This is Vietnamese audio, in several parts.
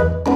Bye.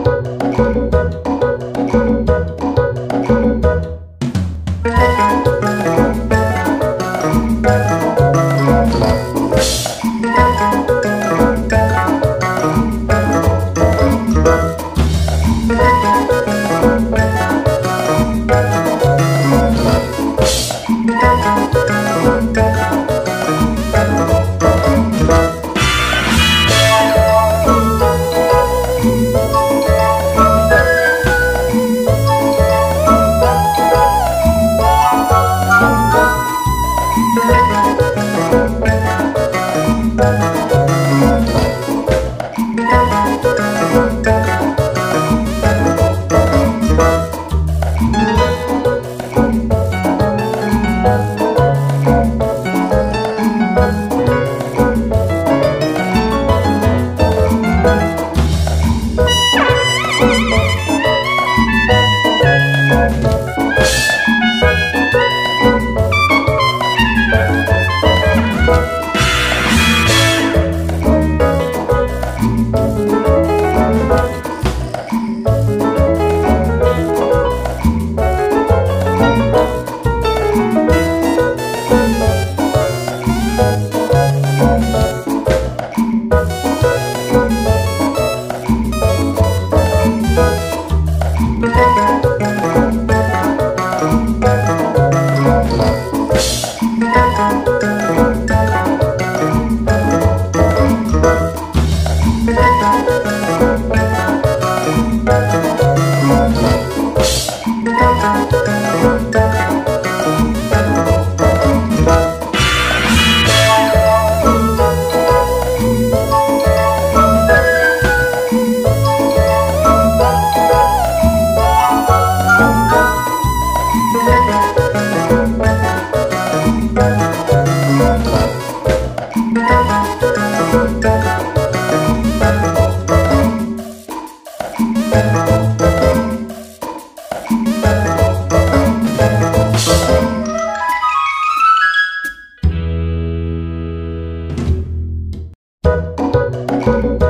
Bye.